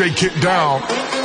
shake it down.